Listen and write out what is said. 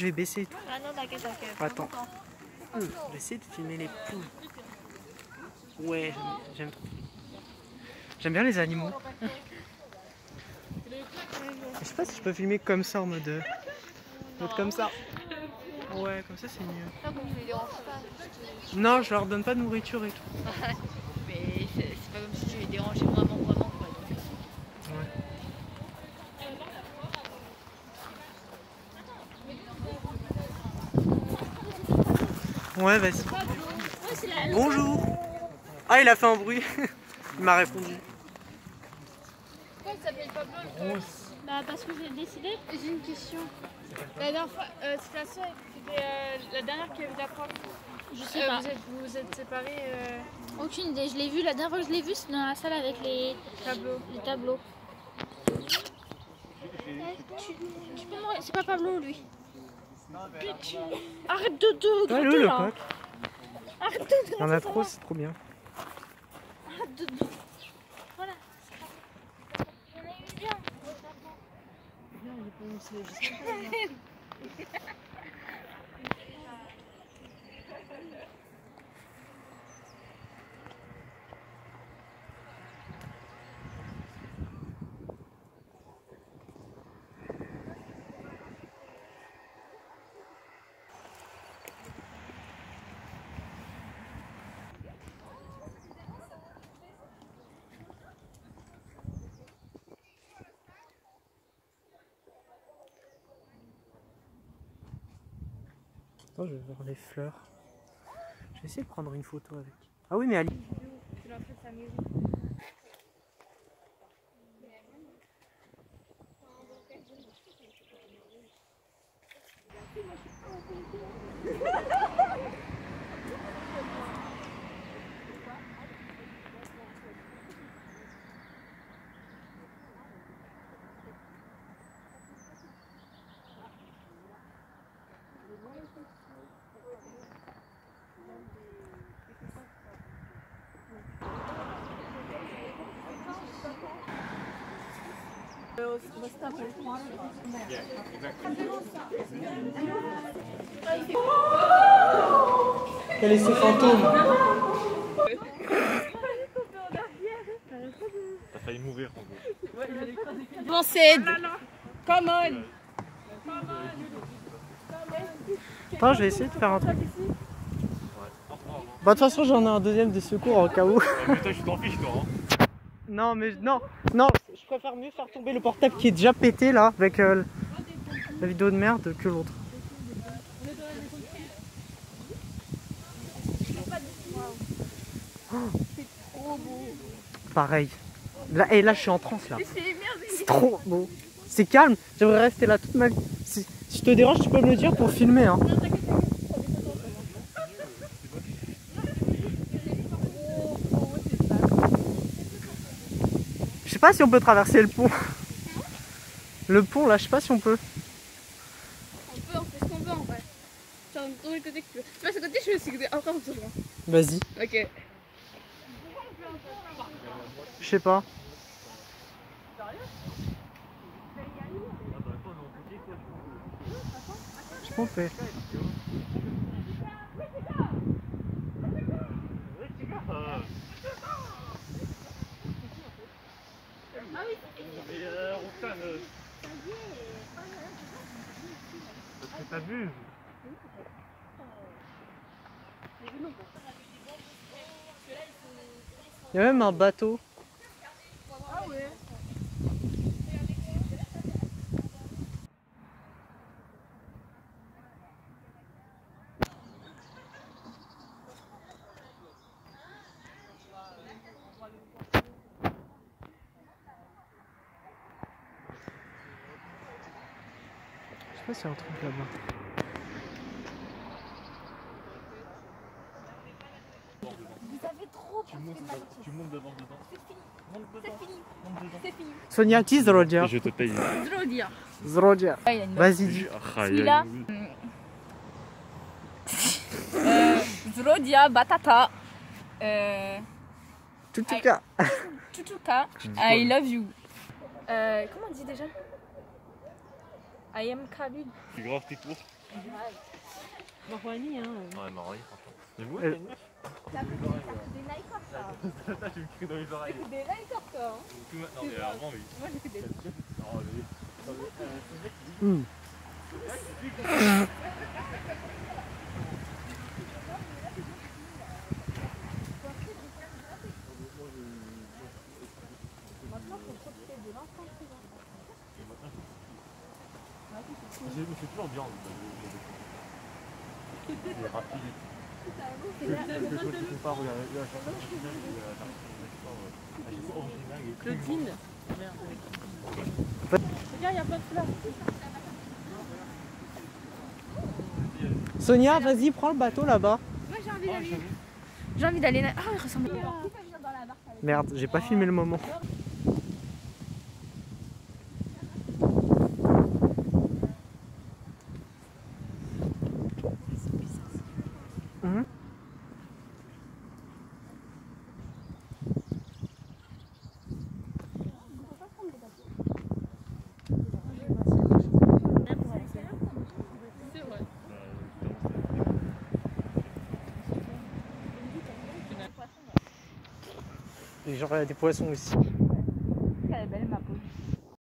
Je vais baisser tout. Ah non, t'inquiète, t'inquiète. Attends. Hum, je vais essayer de filmer les poules. Ouais, j'aime- j'aime trop. J'aime bien les animaux. Je sais pas si je peux filmer comme ça en mode. euh, mode comme ça. Ouais, comme ça c'est mieux. Non, je pas. Non, je leur donne pas de nourriture et tout. Mais c'est pas comme si Ouais, vas-y. Bonjour. Ah, il a fait un bruit. il m'a répondu. Pourquoi il s'appelle Pablo Bah parce que j'ai décidé. J'ai une question. La dernière fois, euh, c'est la seule, c'était euh, la dernière qui avait ta prof. Je Euh, sais pas. vous êtes vous êtes séparés euh, Aucune idée. Je l'ai vu, la dernière fois que je l'ai vu, c'est dans la salle avec les, tableau. les tableaux. Tu, tu peux me... C'est pas Pablo, lui? Arrête de te Ah, gratter, le, le là. coq. Arrête de te Il y en a trop, c'est trop bien. Arrête de te... Voilà. Eu bien. Attends, je vais voir les fleurs. Je vais essayer de prendre une photo avec. Ah oui, mais Ali. Quel est ce fantôme? T'as failli mourir en gros. On Attends, je vais essayer de faire un truc. Bah, de toute façon, j'en ai un deuxième de secours en cas où. Putain, je t'en fiche toi. Hein. Non, mais non, non, je préfère mieux faire tomber le portable qui est déjà pété là, avec euh, la vidéo de merde, que l'autre. Pareil. Là, et là, je suis en transe là. C'est trop beau. C'est calme. J'aimerais rester là toute ma vie. Si, si je te dérange, tu peux me le dire pour filmer. Hein. Je sais pas si on peut traverser le pont. Le pont là, je sais pas si on peut. On peut, on fait ce qu'on veut en vrai. Dans le côté que tu veux. Tu passes à côté, je vais essayer Après, on se rejoint. Vas-y. Ok. Je sais pas. Euh, Parce que t'abuses. Il y a même un bateau. Sais pas s'il y a un truc là-bas. Tu montes, tu montes devant dedans. Monte dedans. Monte dedans. Sonia, dis Roger. Et je te paye. Zrodia. Roger. Ah, Vas-y, dis. Ah, Celui-là. oui. Euh, Zrodia, Batata. Euh. Tutuka. Tu dis quoi I love you. Euh, comment on dit déjà? I am Khalid. Tu grave tes tours. Marouani, hein. Ouais, Marouani, franchement. Mais vous, Euh, des Nikers, ça. T'as, tu me cries dans les oreilles. Des hein. Maintenant, mais avant, oui. Moi, j'ai fait des Non, mais- Hmm. J'ai c'est toujours bien. Il est rapide. Je la chanson originale Claudine. Regarde, il y a plein de fleurs. Sonia, vas-y, prends le bateau là-bas. Moi, j'ai envie Ah, d'aller. j'ai envie d'aller. Ah, il ressemble. Merde, j'ai pas filmé le moment. Vrai. Et genre, il des poissons aussi.